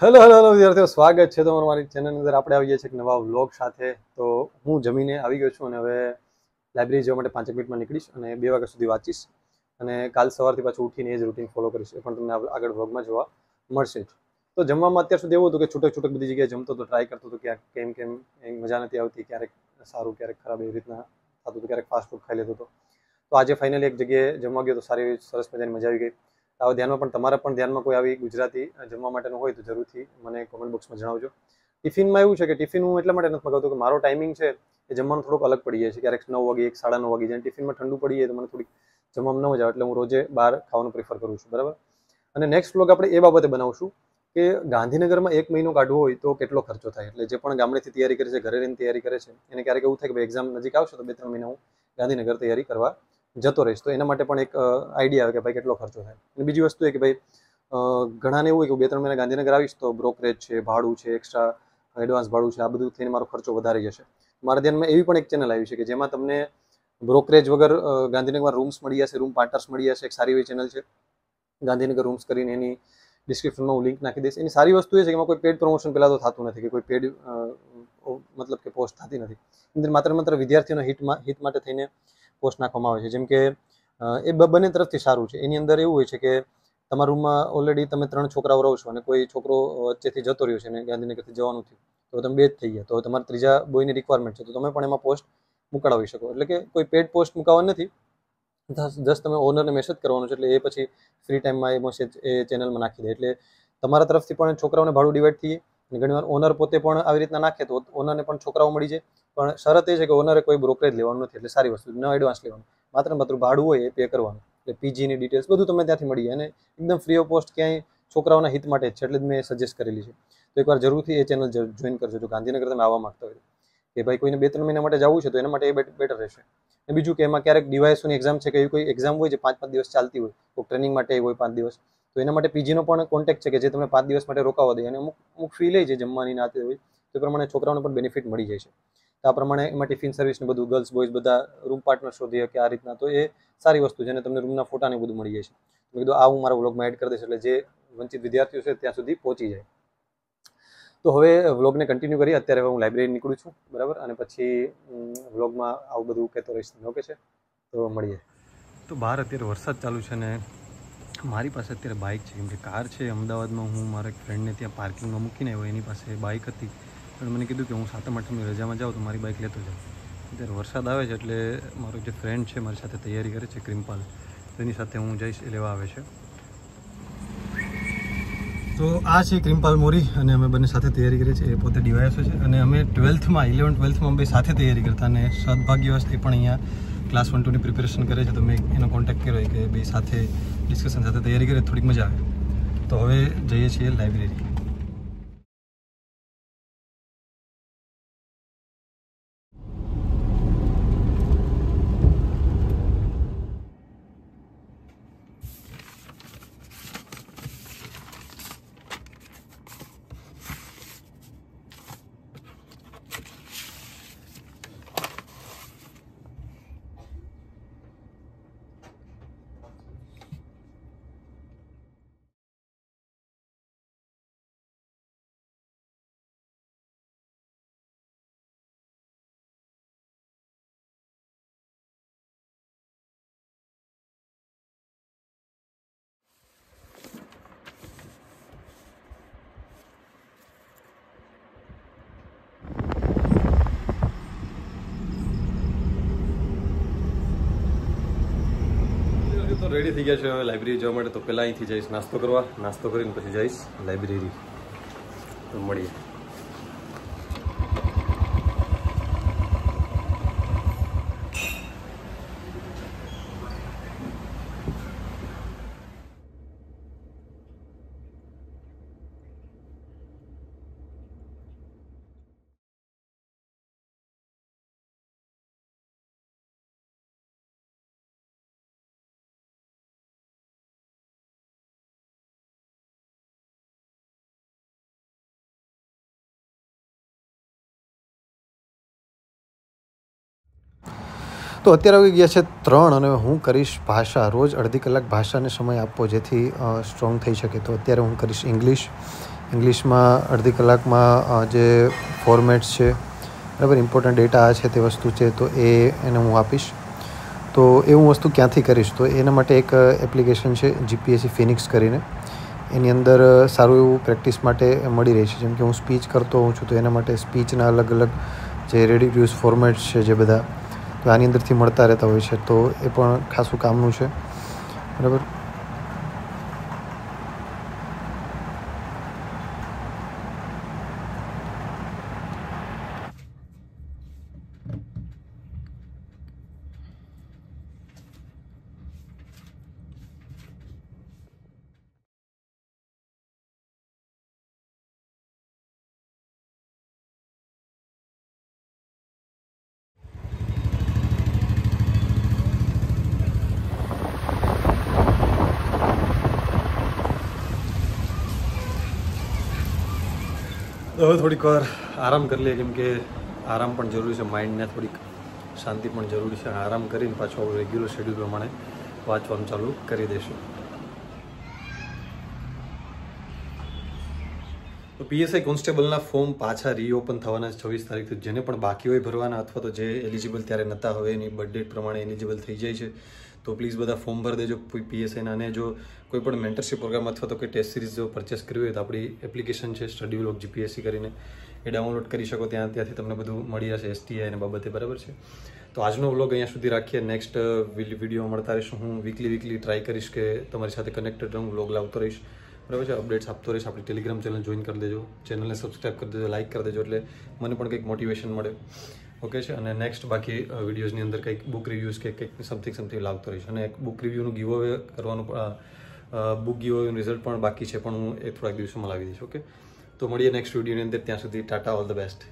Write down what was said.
Hello hello hello વિદ્યાર્થીઓ. સ્વાગત છે તમારું મારી ચેનલની અંદર. આપણે આવી ગયા છીએ એક નવા વ્લોગ સાથે. તો હું જમીને આવી ગયો છું અને હવે લાઇબ્રેરી જવા માટે પાંચેક મિનિટમાં નીકળીશ અને બે વાગ્યા સુધી વાંચીશ. અને કાલ સવારથી પાછું ઉઠીને એ જ રૂટીન ફોલો કરીશ. એ પણ તમને આગળ વ્લોગમાં જોવા મળશે. જ તો જમવામાં અત્યાર સુધી એવું હતું કે છૂટક છૂટક બધી જગ્યાએ જમતો હતો ટ્રાય કરતો હતો. ક્યાંક કેમ કેમ મજા નથી આવતી. ક્યારેક સારું, ક્યારેક ખરાબ એવી રીતના થતું હતું. ક્યારેક ફાસ્ટ ફૂડ ખાઈ લેતો હતો. તો આજે ફાઇનલી એક જગ્યાએ જમવા ગયો તો સારી સરસ મજાની મજા આવી ગઈ. આવા ધ્યાનમાં, પણ તમારા પણ ધ્યાનમાં કોઈ આવી ગુજરાતી જમવા માટેનું હોય તો જરૂરથી મને કોમેન્ટ બોક્સમાં જણાવજો. ટિફિનમાં એવું છે કે ટિફિન હું એટલા માટે નથી મગાવતો કે મારો ટાઈમિંગ છે એ જમવાનું થોડુંક અલગ પડી જાય છે. ક્યારેક નવ વાગે એક, સાડા નવ વાગે જાય ટિફિનમાં ઠંડુ પડી જાય તો મને થોડીક જમવામાં ન મજા એટલે હું રોજે બહાર ખાવાનું પ્રિફર કરું છું. બરાબર? અને નેક્સ્ટ વ્લોગ આપણે એ બાબતે બનાવશું કે ગાંધીનગરમાં એક મહિનો કાઢવો હોય તો કેટલો ખર્ચો થાય? એટલે જે પણ ગામડેથી તૈયારી કરે છે, ઘરે રહીને તૈયારી કરે છે, એને ક્યારેક એવું થાય કે ભાઈ એક્ઝામ નજીક આવશે તો બે, ત્રણ મહિના હું ગાંધીનગર તૈયારી કરવા જતો રહીશ, તો એના માટે પણ એક આઈડિયા આવે કે ભાઈ કેટલો ખર્ચો થાય. અને બીજી વસ્તુ એ કે ભાઈ ઘણાને એવું હોય કે બે ત્રણ મહિના ગાંધીનગર આવીશ તો બ્રોકરેજ છે, ભાડું છે એક્સ્ટ્રા એડવાન્સ ભાડું છે, આ બધું થઈને મારો ખર્ચો વધારી જશે. મારા ધ્યાનમાં એવી પણ એક ચેનલ આવી છે કે જેમાં તમને બ્રોકરેજ વગર ગાંધીનગરમાં રૂમ્સ મળી જશે રૂમ પાર્ટનર્સ મળી જશે, એક સારી એવી ચેનલ છે. ગાંધીનગર રૂમ્સ કરીને એની ડિસ્ક્રિપ્શનમાં હું લિંક નાખી દઈશ. એની સારી વસ્તુ એ છે કે એમાં કોઈ પેડ પ્રમોશન પહેલાં તો થતું નથી, કે કોઈ પેડ મતલબ કે પોસ્ટ થતી નથી. અંદર માત્ર માત્ર વિદ્યાર્થીઓના હિટમાં હિત માટે થઈને પોસ્ટ નાખવામાં આવે છે. જેમ કે એ બંને તરફથી સારું છે. એની અંદર એવું હોય છે કે તમારા રૂમમાં ઓલરેડી તમે ત્રણ છોકરાઓ રહો છો અને કોઈ છોકરો વચ્ચેથી જતો રહ્યો છે અને ગાંધીનગરથી જવાનું થયું, તો તમે બે જ થઈ ગયા. તો તમારે ત્રીજા બોયની રિક્વાયરમેન્ટ છે. તો તમે પણ એમાં પોસ્ટ મુકાડાવી શકો. એટલે કે કોઈ પેડ પોસ્ટ મુકાવવા નથી. જસ્ટ તમે ઓનરને મેસેજ કરવાનો છે એટલે એ પછી ફ્રી ટાઈમમાં એ મેસેજ એ ચેનલમાં નાખી દે. એટલે તમારા તરફથી પણ છોકરાઓને ભાડું ડિવાઈડ થઈએ. અને ઘણીવાર ઓનર પોતે પણ આવી રીતના નાખે તો ઓનરને પણ છોકરાઓ મળી જાય. પણ શરત એ છે કે ઓનરે કોઈ બ્રોકરેજ લેવાનું નથી, એટલે સારી વસ્તુ, ન એડવાન્સ લેવાનું. માત્ર માત્ર ભાડું હોય એ પે કરવાનું. એટલે પીજીની ડિટેલ્સ બધું તમને ત્યાંથી મળી જાય. અને એકદમ ફ્રી ઓફ કોસ્ટ ક્યાંય છોકરાઓના હિત માટે છે, એટલે જ મેં સજેસ્ટ કરેલી છે. તો એકવાર જરૂરથી એ ચેનલ જોઈન કરજો. જો ગાંધીનગર તમે આવવા માંગતા હોય કે ભાઈ કોઈને બે ત્રણ મહિના માટે જવું છે તો એના માટે એ બેટર રહેશે. અને બીજું કે એમાં ક્યારેક ડિવાઇસોની એક્ઝામ છે કે એવી કોઈ એક્ઝામ હોય જે પાંચ પાંચ દિવસ ચાલતી હોય કોઈ ટ્રેનિંગ માટે હોય પાંચ દિવસ. તો એના માટે પીજીનો પણ કોન્ટેક્ટ છે કે જે તમને પાંચ દિવસ માટે રોકાવા દે અને અમુક અમુક ફી લઈ જાય જમવાની નાતે હોય, તો પ્રમાણે છોકરાઓને પણ બેનિફિટ મળી જાય છે. તો આ પ્રમાણે એમાં ટિફિન સર્વિસ ને બધું ગર્લ્સ બોયઝ બધા રૂમ પાર્ટનર શોધીએ કે આ રીતના, તો એ સારી વસ્તુ છે અને તમને રૂમના ફોટા ને બધું મળી જાય છે. મેં કીધું, આ હું મારા વ્લોગમાં એડ કરી દઈશ એટલે જે વંચિત વિદ્યાર્થીઓ છે ત્યાં સુધી પહોંચી જાય. તો હવે વ્લોગને કન્ટિન્યુ કરી અત્યારે હવે હું લાઇબ્રેરી નીકળું છું, બરાબર? અને પછી વ્લોગમાં આવું બધું કહેતો રહીશ, ઓકે છે? તો મળીએ. તો બહાર અત્યારે વરસાદ ચાલુ છે ને મારી પાસે અત્યારે બાઇક છે. કેમ કે કાર છે. અમદાવાદમાં હું, મારા ફ્રેન્ડને ત્યાં પાર્કિંગમાં મૂકીને આવ્યો. એની પાસે બાઇક હતી. પણ મને કીધું કે હું સાતમ આઠમની રજામાં જાઉં તો મારી બાઇક લેતો જાઉં. અત્યારે વરસાદ આવે છે એટલે મારો જે ફ્રેન્ડ છે, મારી સાથે તૈયારી કરે છે, ક્રિમ્પાલ. એની સાથે હું જઈશ એ લેવા આવે છે. તો આ છે ક્રિમ્પાલ મોરી અને અમે બંને સાથે તૈયારી કરીએ છીએ. એ પોતે ડીવાયસો છે અને અમે ટ્વેલ્થમાં ઇલેવન ટ્વેલ્થમાં અમે સાથે તૈયારી કરતા અને સદભાગ્યવશ એ પણ અહીંયા ક્લાસ વન ટુની પ્રિપેરેશન કરે છે. તો મેં એનો કોન્ટેક્ટ કર્યો કે બે સાથે ડિસ્કશન સાથે તૈયારી કરીએ, થોડીક મજા આવે. તો હવે જઈએ છીએ લાઇબ્રેરી તો રેડી થઈ ગયા છે. હવે લાઇબ્રેરી જવા માટે તો પહેલાં અહીંથી જઈશ. નાસ્તો કરવા. નાસ્તો કરીને પછી જઈશ. લાઇબ્રેરી તો મળીએ. તો અત્યારે આવી ગયા છે ત્રણ અને હું કરીશ ભાષા. રોજ અડધી કલાક ભાષાને સમય આપવો જેથી સ્ટ્રોંગ થઈ શકે. તો અત્યારે હું કરીશ ઇંગ્લિશ ઇંગ્લિશમાં અડધી કલાકમાં જે ફોર્મેટ્સ છે, બરાબર ઇમ્પોર્ટન્ટ ડેટા આ છે તે વસ્તુ છે, તો એ એને હું આપીશ. તો એ હું વસ્તુ ક્યાંથી કરીશ? તો એના માટે એક એપ્લિકેશન છે જીપીએસસી ફિનિક્સ કરીને. એની અંદર સારું એવું પ્રેક્ટિસ માટે મળી રહે છે. જેમ કે હું સ્પીચ કરતો હોઉં છું, તો એના માટે સ્પીચના અલગ અલગ જે રેડી યુઝ ફોર્મેટ્સ છે જે બધા આની અંદરથી મળતા રહેતા હોય છે તો એ પણ ખાસું કામનું છે. બરાબર? હવે થોડીક વાર આરામ કરી લઈએ, કેમ કે આરામ પણ જરૂરી છે માઇન્ડને થોડીક શાંતિ પણ જરૂરી છે. આરામ કરીને પાછો રેગ્યુલર શેડ્યુલ પ્રમાણે વાંચવાનું ચાલુ કરી દઈશું. તો પીએસઆઈ કોન્સ્ટેબલના ફોર્મ પાછા રીઓપન થવાના છે છવ્વીસ તારીખથી. જેને પણ બાકી હોય ભરવાના અથવા તો જે એલિજિબલ ત્યારે નહોતા હોય એની બર્થ ડેટ પ્રમાણે એલિજિબલ થઈ જાય છે. તો પ્લીઝ બધા ફોર્મ ભરી દેજો પીએસઆઈના. અને જો કોઈ પણ મેન્ટરશિપ પ્રોગ્રામ અથવા તો કોઈ ટેસ્ટ સિરીઝ જો પરચેસ કરવી હોય તો આપણી એપ્લિકેશન છે સ્ટડી વ્લોગ જીપીએસસી કરીને. એ ડાઉનલોડ કરી શકો ત્યાં, ત્યાંથી તમને બધું મળી જશે એસટીઆઈ અને બાબતે, બરાબર છે? તો આજનો વ્લોગ અહીંયા સુધી રાખીએ. નેક્સ્ટ વીડિયો મળતા રહીશું. હું વીકલી વીકલી ટ્રાય કરીશ કે તમારી સાથે કનેક્ટેડ રહું વ્લોગ લાવતો રહીશ. બરાબર છે? અપડેટ્સ આપતો રહીશ. આપણી ટેલિગ્રામ ચેનલ જોઈન કરી દેજો. ચેનલને સબસ્ક્રાઈબ કરી દેજો લાઇક કરી દેજો એટલે મને પણ કંઈક મોટિવેશન મળે. ઓકે છે? અને નેક્સ્ટ બાકી વિડીયોઝની અંદર કંઈક બુક રિવ્યૂઝ કે કંઈક સમથિંગ સમથિંગ લાવતો રહીશ. અને એક બુક રિવ્યૂનું ગીવ અવે કરવાનું બુક ગીવ અવેનું રિઝલ્ટ પણ બાકી છે, પણ હું એ થોડાક દિવસોમાં લાવી દઈશ. ઓકે તો મળીએ નેક્સ્ટ વિડીયોની અંદર. ત્યાં સુધી ટાટા ઓલ ધ બેસ્ટ